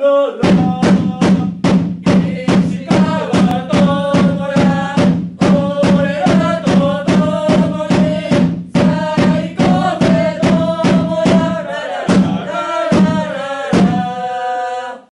la la